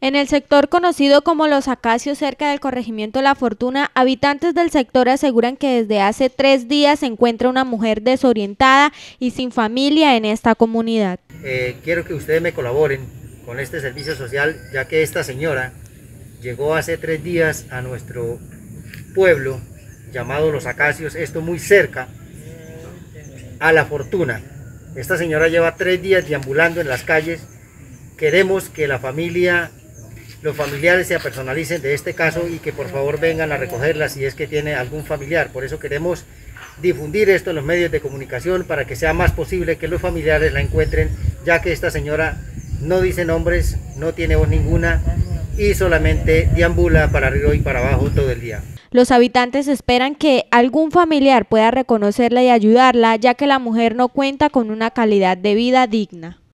En el sector conocido como Los Acacios, cerca del corregimiento La Fortuna, habitantes del sector aseguran que desde hace tres días se encuentra una mujer desorientada y sin familia en esta comunidad. Eh, quiero que ustedes me colaboren con este servicio social, ya que esta señora llegó hace tres días a nuestro pueblo llamado Los Acacios, esto muy cerca a La Fortuna. Esta señora lleva tres días deambulando en las calles. Queremos que la familia los familiares se apersonalicen de este caso y que por favor vengan a recogerla si es que tiene algún familiar. Por eso queremos difundir esto en los medios de comunicación para que sea más posible que los familiares la encuentren, ya que esta señora no dice nombres, no tiene voz ninguna y solamente deambula para arriba y para abajo todo el día. Los habitantes esperan que algún familiar pueda reconocerla y ayudarla, ya que la mujer no cuenta con una calidad de vida digna.